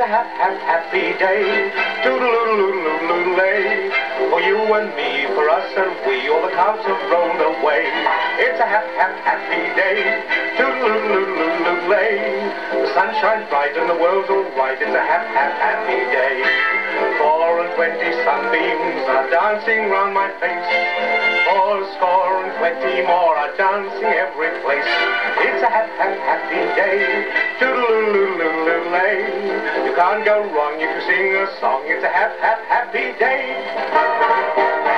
a hap, hap, happy day. Toodle-oodle-oodle-oodle-lay. For you and me, for us and we, all the clouds have rolled away. It's a hap, hap, happy day. Toodle-oodle-oodle-oodle-lay. The sun shines bright and the world's all right. It's a hap, hap, happy day. Four and twenty sunbeams are dancing round my face. Four score and twenty more are dancing every place. You can't go wrong if you sing a song. It's a hap, hap, happy day.